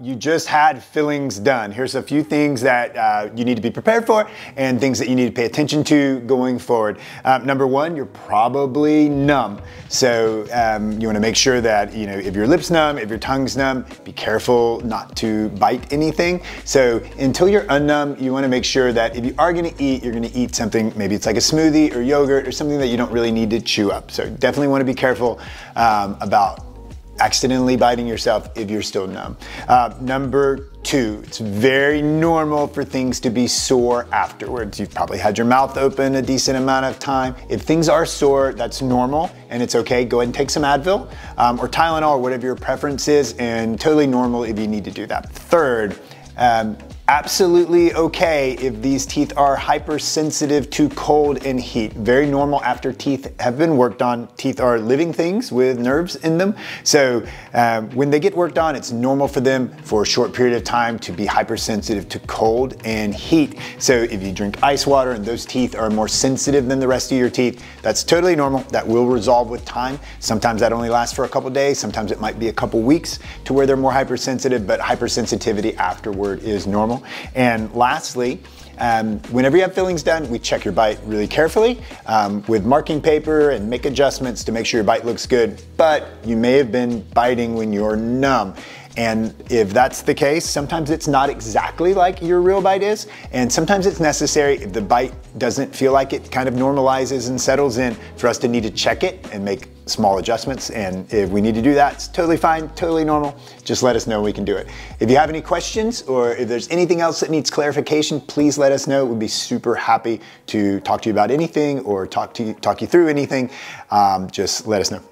you just had fillings done. Here's a few things that uh, you need to be prepared for and things that you need to pay attention to going forward. Um, number one, you're probably numb. So um, you wanna make sure that, you know, if your lip's numb, if your tongue's numb, be careful not to bite anything. So until you're unnumb, you wanna make sure that if you are gonna eat, you're gonna eat something, maybe it's like a smoothie or yogurt or something that you don't really need to chew up. So definitely wanna be careful um, about accidentally biting yourself if you're still numb. Uh, number two, it's very normal for things to be sore afterwards. You've probably had your mouth open a decent amount of time. If things are sore, that's normal and it's okay. Go ahead and take some Advil um, or Tylenol or whatever your preference is and totally normal if you need to do that. Third, um, absolutely okay if these teeth are hypersensitive to cold and heat. Very normal after teeth have been worked on. Teeth are living things with nerves in them. So um, when they get worked on, it's normal for them for a short period of time to be hypersensitive to cold and heat. So if you drink ice water and those teeth are more sensitive than the rest of your teeth, that's totally normal. That will resolve with time. Sometimes that only lasts for a couple days. Sometimes it might be a couple weeks to where they're more hypersensitive, but hypersensitivity afterward is normal. And lastly, um, whenever you have fillings done, we check your bite really carefully um, with marking paper and make adjustments to make sure your bite looks good, but you may have been biting when you're numb. And if that's the case, sometimes it's not exactly like your real bite is, and sometimes it's necessary if the bite doesn't feel like it kind of normalizes and settles in for us to need to check it and make small adjustments. And if we need to do that, it's totally fine, totally normal. Just let us know we can do it. If you have any questions or if there's anything else that needs clarification, please let us know. We'd be super happy to talk to you about anything or talk to you, talk you through anything. Um, just let us know.